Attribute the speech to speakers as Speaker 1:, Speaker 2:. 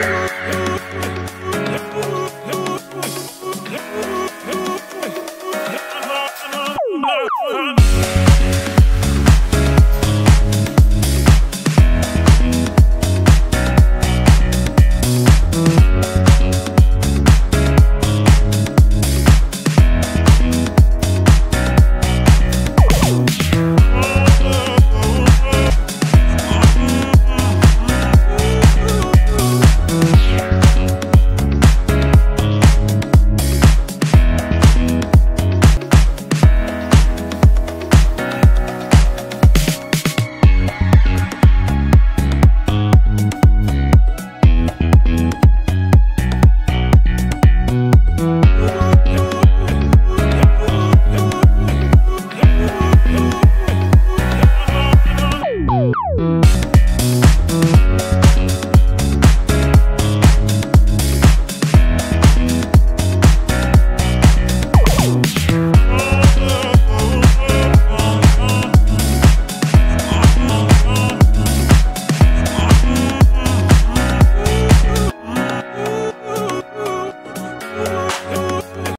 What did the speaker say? Speaker 1: Yeah.